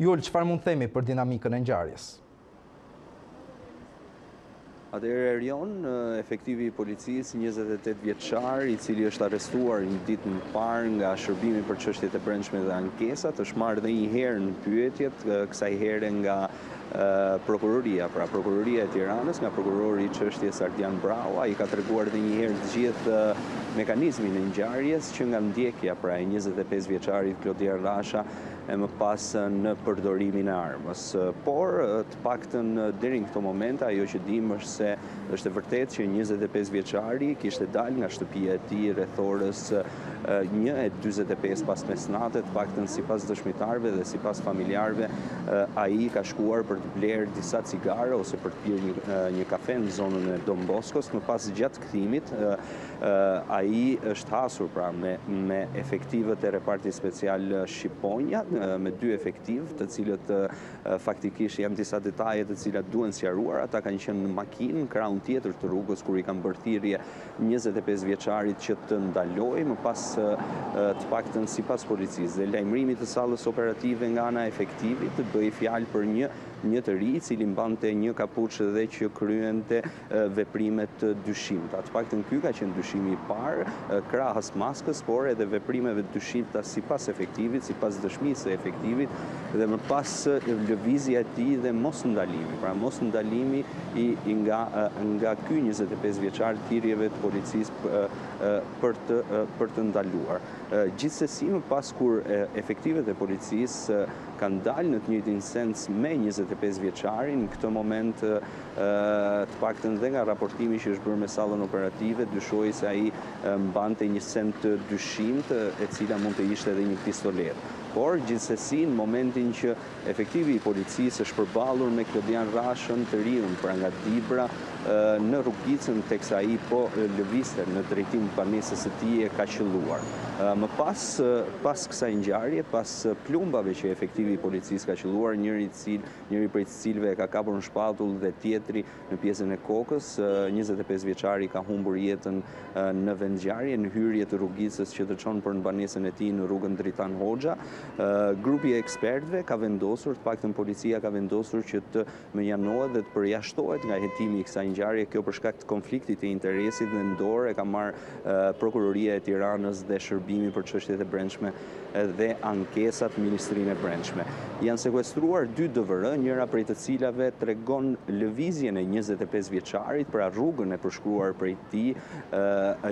Jul, çfarë mund të themi për dinamikën e ngjarjes? Atëherë Erion, efektivi i policisë, njëzet e tetë vjeçar, i cili është arrestuar një ditë më parë nga Shërbimi për Çështjet e Brendshme dhe Ankesat, është marrë edhe një herë në pyetje, kësaj here nga prokuroria, pra prokuroria e Tiranës, nga prokurori i çështjes Ardian Braho, ai ka treguar edhe një herë të gjithë mekanizmin e ngjarjes që nga ndjekja pra e 25 vjeçarit Klodian Rasha e më pas në përdorimin e armës. Por, të paktën deri në këto momente, ajo që dimë është se është e vërtetë që 25 vjeçari kishte dalë nga shtëpia e tij rreth orës 1:45 pas mesnate, të paktën sipas dëshmitarëve dhe sipas familjarëve, ai ka shkuar për të blerë disa cigare ose për të pirë një kafe në zonën e Don Boskos, më pas gjatë kthimit Ai është hasur pra me, me efektivët e repartit special Shqiponja, me dy efektivë, të cilët faktikisht janë disa detaje të cilat duhen sqaruar, ata kanë qenë në makinë, në krahun tjetër të rrugës, kur i kanë bërë thirrje 25 vjeçarit që të ndalojë, më pas të paktën sipas policisë dhe lajmërimit të sallës operative nga ana e efektivit, bëhej fjalë për një një të ri i cili mbante një kapuç dhe që kryente veprime të dyshimta. Të paktën ky ka qenë dyshimi i parë, krahas maskës, por edhe veprimeve të dyshimta sipas efektivit, sipas dëshmisë së efektivit dhe më pas lëvizja e tij dhe mosndalimi, pra mosndalimi nga ky njëzet e pesë vjeçar thirrjeve të policisë për të për të ndaluar. Gjithsesi më pas kur efektivët e policisë kanë dalë në të njëjtin sens me njëzet e pesë vjeçarin, në këtë moment Të paktën dhe nga raportimi që është bërë me sallën operative, dyshohej se ai mbante një send të dyshimtë, e cila mund të ishte edhe një pistoletë. Por, gjithsesi, në momentin që efektivi i policisë është përballur me Klodian Rashën të riun, pra nga Dibra, në rrugicën teksa ai po lëvizte në drejtim të banesës së tij, e ka qëlluar. Më pas, pas kësaj ngjarje, pas plumbave që efektivi i policisë ka qëlluar, njëri i cili njëri prej të cilëve e ka kapur në shpatull dhe tjetri në pjesën e kokës. 25 vjeçari ka humbur jetën në vendngjarje në hyrje të rrugicës që të çon për në banesën e tij në rrugën Dritan Hoxha. Grupi i ekspertëve ka vendosur, të paktën policia ka vendosur që të mënjanohet dhe të përjashtohet nga hetimi i kësaj ngjarje, kjo për shkak të konfliktit të interesit dhe në dorë e ka marrë Prokuroria e Tiranës dhe Shërbimi për Çështjet e Brendshme dhe Ankesat Ministrinë e Brendshme. Janë sekuestruar dy DVR, njëra prej të cilave tregon lëvizjen e njëzet e pesë vjeçarit, pra rrugën e përshkruar prej tij,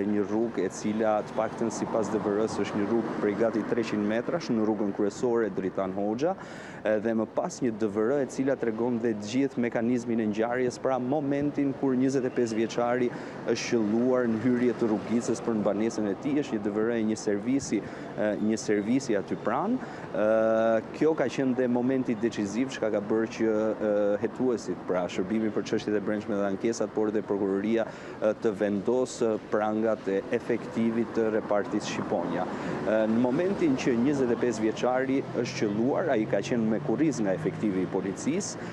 një rrugë e cila të paktën sipas DVR-së është një rrugë prej gati treqind metrash në rrugën kryesore Dritan Hoxha. dhe më pas një DVR e cila tregon dhe gjithë mekanizmin e ngjarjes, pra momentin kur 25 vjeçari është qëlluar në hyrje të rrugicës për në banesën e tij, është një DVR e një servisi, një servisi aty pranë. Kjo ka qenë dhe momenti deciziv çka ka bërë që hetuesit, pra shërbimi për çështjet e brendshme dhe ankesat, por dhe prokuroria të vendosë prangat e efektivit të repartit Shqiponja. Në momentin që 25 vjeçari është qëlluar, ai ka qenë me kurriz nga efektivi i policisë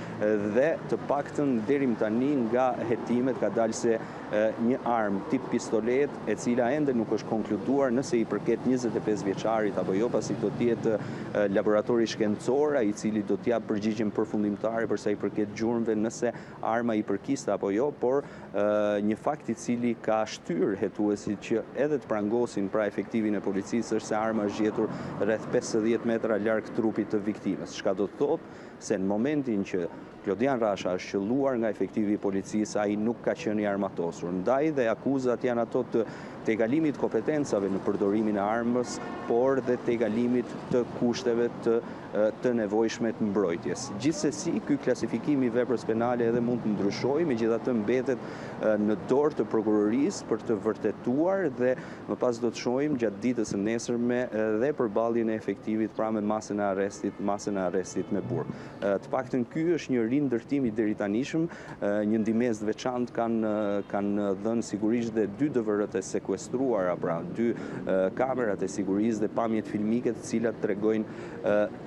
dhe të paktën deri më tani nga hetimet ka dalë se një armë tip pistoletë, e cila ende nuk është konkluduar nëse i përket 25 vjeçarit apo jo, pasi do të jetë laboratori shkencor ai i cili do të japë përgjigjen përfundimtare për sa i përket gjurmëve nëse arma i përkiste apo jo, por një fakt i cili ka shtyrë hetuesit që edhe të prangosin pra efektivin e policisë është se arma është gjetur rreth 50 metra larg trupit të viktimës, çka do të thotë se në momentin që Klodian Rasha është qëlluar nga efektivi i policisë, ai nuk ka qenë i armatosur. Ndaj dhe akuzat janë ato të tejkalimit të kompetencave në përdorimin e armës, por dhe tejkalimit të kushteve të të nevojshme të mbrojtjes. Gjithsesi, ky klasifikim i veprës penale edhe mund të ndryshojë, megjithatë mbetet në dorë të prokurorisë për të vërtetuar dhe më pas do të shohim gjatë ditës së nesërme dhe përballjen e efektivit pra me masën e arrestit, masën e arrestit me burg. Të paktën ky është një rindërtim i deritanishëm Një ndihmesë të veçantë kanë dhënë sigurisht dhe dy DVR-të e sekuestruara, pra dy kamerat e sigurisë dhe pamjet filmike të cilat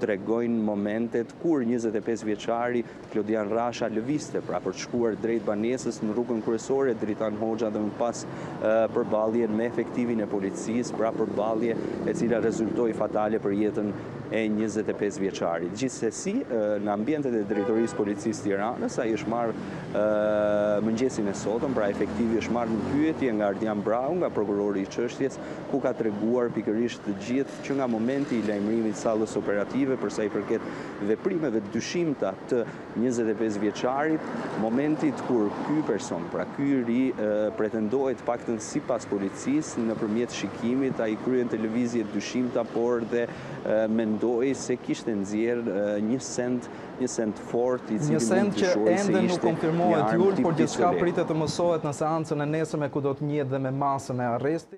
tregojnë momentet kur 25 vjeçari Klodian Rasha lëvizte pra për të shkuar drejt banesës në rrugën kryesore Dritan Hoxha dhe më pas përballjen me efektivin e policisë, pra përballje e cila rezultoi fatale për jetën e njëzet e pesë vjeçarit. Gjithsesi, në ambientet e drejtorisë policisë Tiranës, ai është marrë mëngjesin e sotëm, pra efektivi është marrë në pyetje nga Ardian Braho, nga prokurori i çështjes, ku ka treguar pikërisht të gjithë që nga momenti i lajmërimit sallës operative, përsa i përket veprimeve dyshimta të njëzet e pesë vjeçarit, momentit kur ky person, pra ky i ri, pretendohej, të paktën sipas policisë, nëpërmjet shikimit, ai kryente lëvizje të dyshimta, por dhe mendohej se kishte nxjerrë një send, një send fort, i cili mund të dyshohej se ishte një armë tip pistoletë. Një send që ende nuk konfirmohet, Jul, por gjithçka pritet të mësohet në seancën e nesërme ku do të njihet dhe me masën e arrestit.